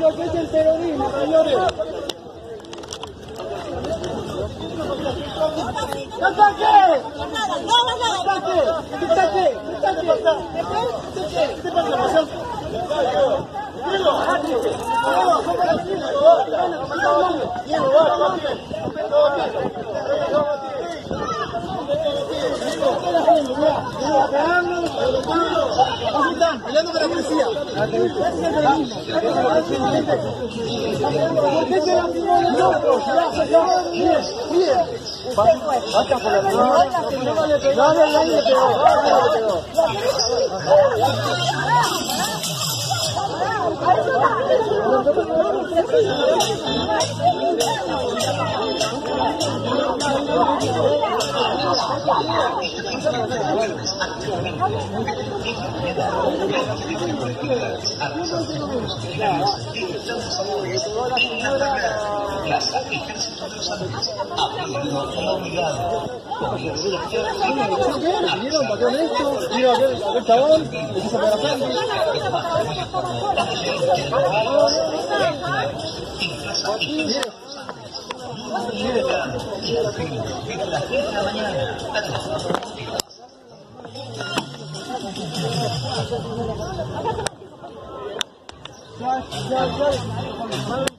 lo que es el terrorismo, señores. ¡Ataque! ¡Ataque! ¡Ataque! ¡Ataque! ¿Qué pasa? Diego, peleando con la policía. ¿Vieron? ¿Patrón esto? Gracias.